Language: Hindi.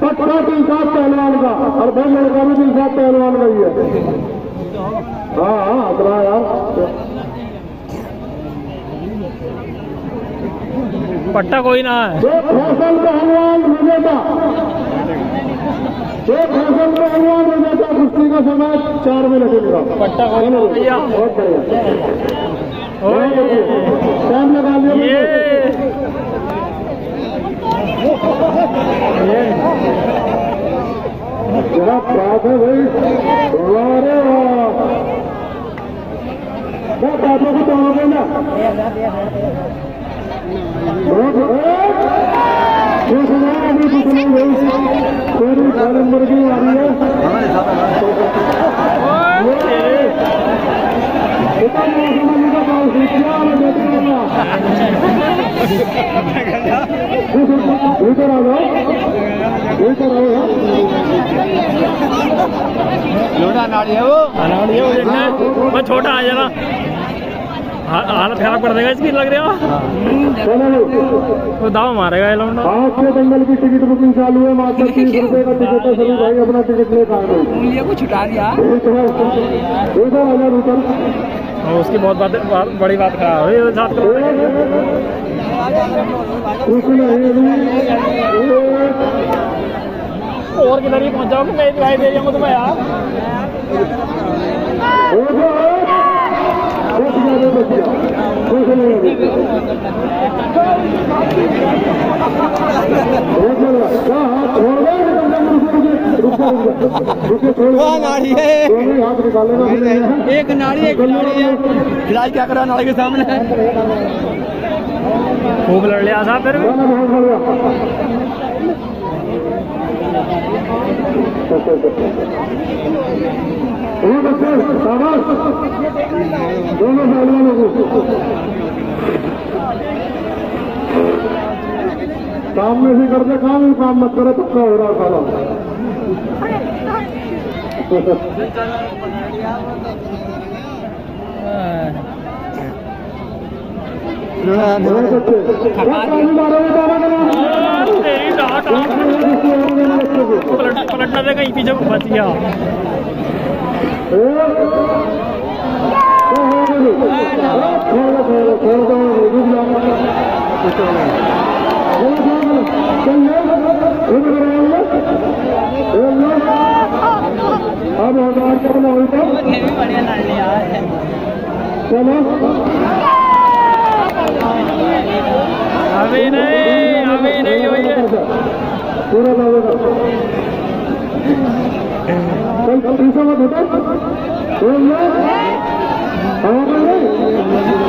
पटना तीन सात पहलवान का और भाई लड़का भी सात पहलवान का ही है हाँ हाँ अतरा यार पट्टा कोई ना है। जो फैसल पहलवान विजेता। जो फैसल पहलवान विजेता कुश्ती का समय चार में लगेगा पट्टा कोई ना। बहुत बढ़िया ओए टाइम लगा लिया ये जरा बात है भाई वाह वाह बातों को तोड़ोगे ना बहुत ये अभी कुछ नहीं गई पूरी सारी मुर्गी आ रही है इतना मौसम का पास क्या इधर आ जाओ है वो हो मैं छोटा आ जाना हालत खराब कर देगा इसकी लग रही है वो दाव मारेगा ये लौंडा आज के दंगल की टिकट बुकिंग चालू है मात्र तीस रुपए का टिकट है सभी भाई अपना टिकट लेकर आ गए को छुटा दिया और उसकी बहुत बात बात- बड़ी बात खराब है साथ करो और किधर ही पहुंचाओ कि मैं दिखाई दे रही हूँ तुम्हें यार एक नाड़ी एक नाड़ी है। खिलाई क्या करा नाड़ी के सामने? खूब लड़ लिया साहब फिर। शाबाश दोनों पहलवानों को सामने से करते काम ही काम मत करो पक्का हो रहा सारा और बच्चे क्या पानी मारो ये दावा करो तेरी डांट पलट पलटना दे कहीं पीछे बच गया। अब हज़ार तो चलो। अभी नहीं। पूरा ना होगा कोई तीसरा मत होता। हमारे